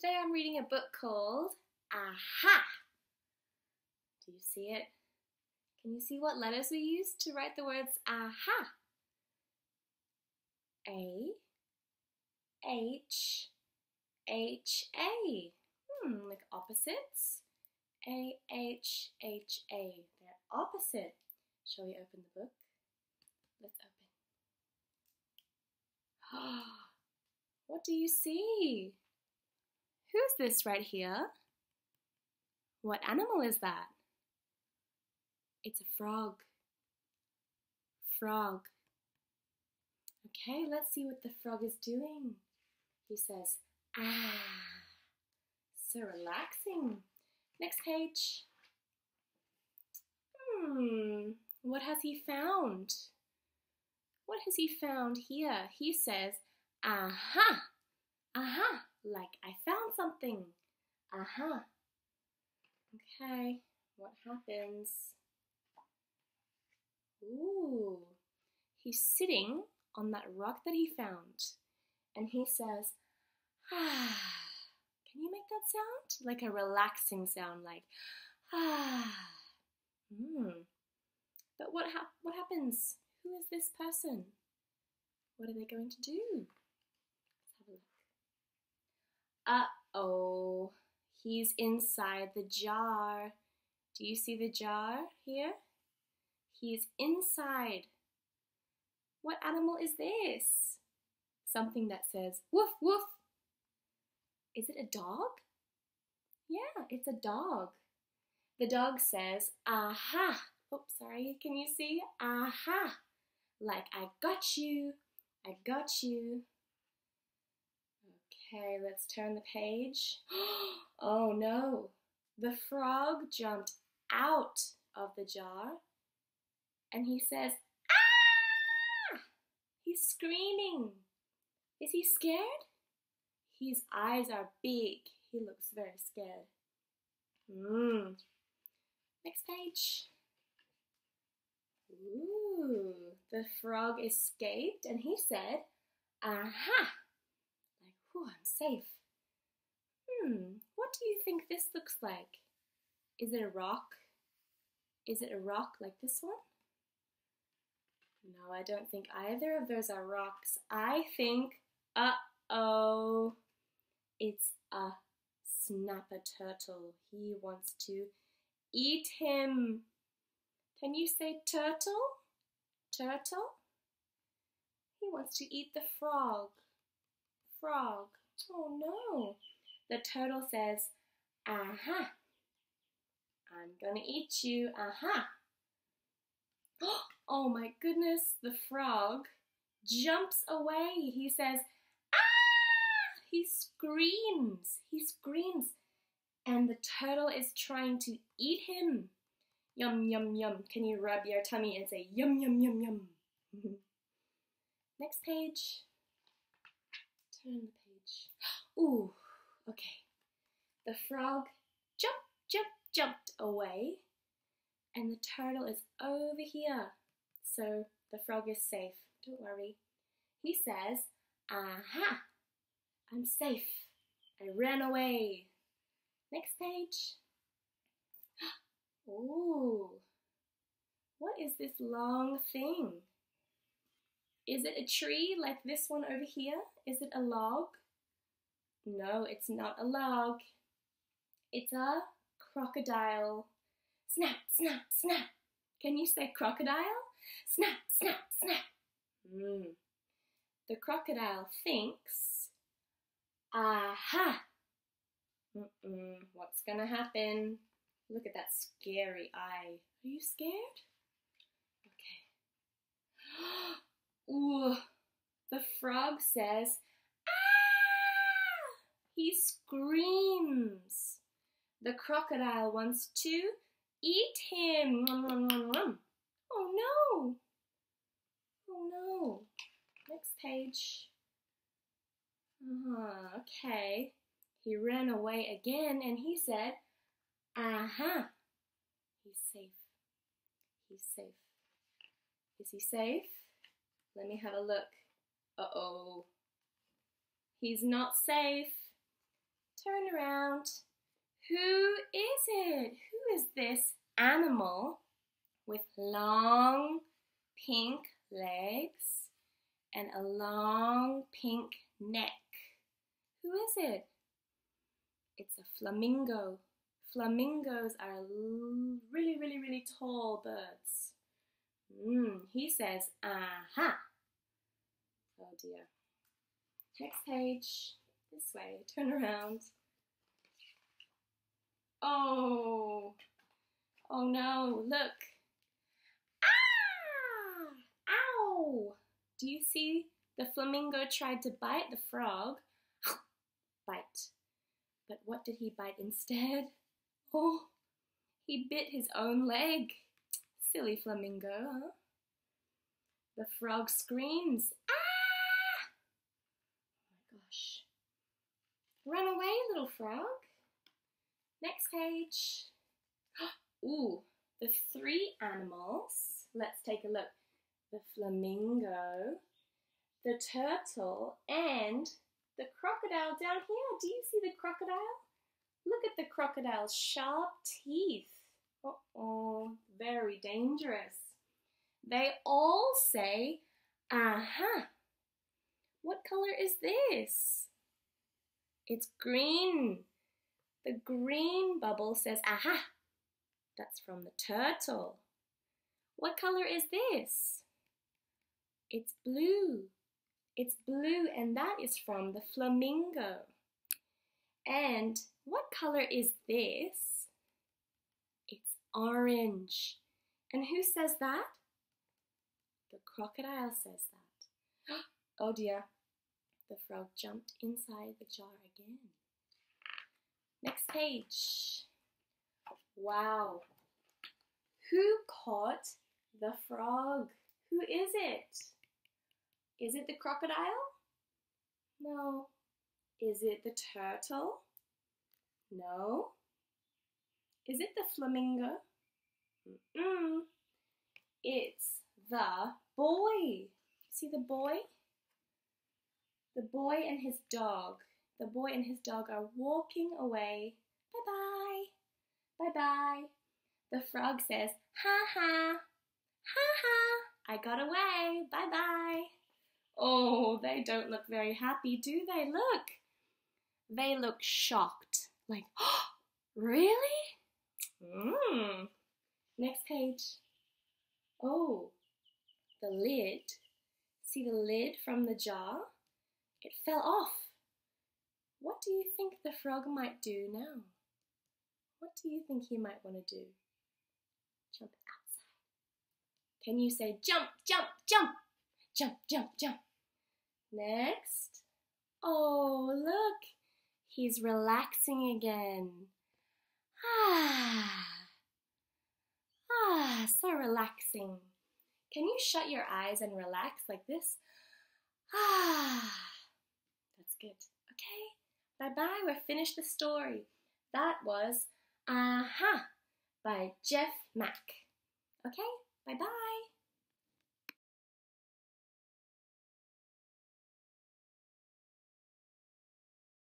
Today I'm reading a book called Aha. Do you see it? Can you see what letters we use to write the words aha? A, H, H, A. Hmm, like opposites. A, H, H, A. They're opposite. Shall we open the book? Let's open. what do you see? Who's this right here? What animal is that? It's a frog. Frog. Okay, let's see what the frog is doing. He says, ah, so relaxing. Next page. Hmm, what has he found? What has he found here? He says, aha, aha, like I found something. Aha. Uh -huh. Okay, what happens? Ooh, he's sitting on that rock that he found. And he says, ah. Can you make that sound? Like a relaxing sound, like, ah. Hmm. But what, hap- what happens? Who is this person? What are they going to do? Let's have a look. Uh oh, he's inside the jar. Do you see the jar here? He's inside. What animal is this? Something that says woof woof. Is it a dog? Yeah, it's a dog. The dog says, aha. Oops, sorry, can you see? Aha. Like, I got you, I got you. Okay, let's turn the page. Oh no, the frog jumped out of the jar and he says, Ah! He's screaming. Is he scared? His eyes are big. He looks very scared. Mm. Next page. Ooh, the frog escaped and he said, Aha! Whew, I'm safe. Hmm, what do you think this looks like? Is it a rock? Is it a rock like this one? No, I don't think either of those are rocks. I think, uh oh, it's a snapper turtle. He wants to eat him. Can you say turtle? Turtle? He wants to eat the frog. Frog. Oh no. The turtle says, Aha. I'm gonna eat you. Aha. Oh my goodness. The frog jumps away. He says, Ah! He screams. He screams. And the turtle is trying to eat him. Yum, yum, yum. Can you rub your tummy and say yum, yum, yum, yum? Next page. Turn the page. Ooh, okay. The frog jump, jump, jumped away, and the turtle is over here. So the frog is safe. Don't worry. He says, Aha, I'm safe. I ran away. Next page. Ooh, what is this long thing? Is it a tree like this one over here? Is it a log? No, it's not a log. It's a crocodile. Snap, snap, snap. Can you say crocodile? Snap, snap, snap. Mm. The crocodile thinks, aha. Mm-mm. What's gonna happen? Look at that scary eye. Are you scared? Okay. Ooh. Frog says, ah! He screams. The crocodile wants to eat him. Oh no! Oh no! Next page. Uh, okay. He ran away again and he said, Aha! He's safe. He's safe. Is he safe? Let me have a look. Uh oh. He's not safe. Turn around. Who is it? Who is this animal with long pink legs and a long pink neck? Who is it? It's a flamingo. Flamingos are really, really, really tall birds. Mm, he says, aha. Oh dear. Next page. This way. Turn around. Oh. Oh no, look. Ah! Ow! Do you see? The flamingo tried to bite the frog. bite. But what did he bite instead? Oh, he bit his own leg. Silly flamingo, huh? The frog screams. Ah! Oh my gosh. Run away, little frog. Next page. Ooh, the three animals. Let's take a look. The flamingo, the turtle, and the crocodile down here. Do you see the crocodile? Look at the crocodile's sharp teeth. Uh-oh, very dangerous. They all say, aha. What color is this? It's green. The green bubble says, aha. That's from the turtle. What color is this? It's blue. It's blue and that is from the flamingo. And what color is this? It's orange. And who says that? The crocodile says that. Oh dear, the frog jumped inside the jar again. Next page. Wow. Who caught the frog? Who is it? Is it the crocodile? No. Is it the turtle? No. Is it the flamingo? Mm-mm. It's the boy. See the boy? The boy and his dog. The boy and his dog are walking away. Bye bye. Bye bye. The frog says, Ha ha. Ha ha. I got away. Bye bye. Oh, they don't look very happy, do they? Look. They look shocked. Like, oh, really? Mmm. Next page. Oh, the lid. See the lid from the jar? It fell off. What do you think the frog might do now? What do you think he might want to do? Jump outside. Can you say jump, jump, jump, jump, jump, jump? Next. Oh, look. He's relaxing again. Ah. Ah, so relaxing. Can you shut your eyes and relax like this? Ah. Good. Okay. Bye bye. We're finished the story. That was Aha by Jeff Mack. Okay. Bye bye.